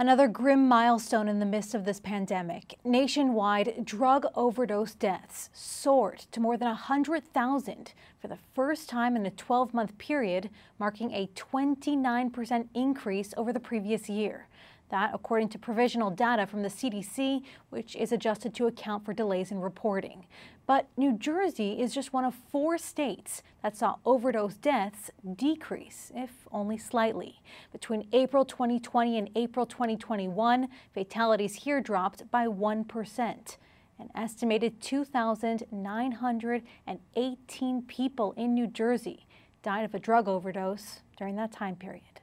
Another grim milestone in the midst of this pandemic. Nationwide drug overdose deaths soared to more than 100,000 for the first time in a 12 month period, marking a 29% increase over the previous year. That, according to provisional data from the CDC, which is adjusted to account for delays in reporting. But New Jersey is just one of four states that saw overdose deaths decrease, if only slightly. Between April 2020 and April 2021, fatalities here dropped by 1%. An estimated 2,918 people in New Jersey died of a drug overdose during that time period.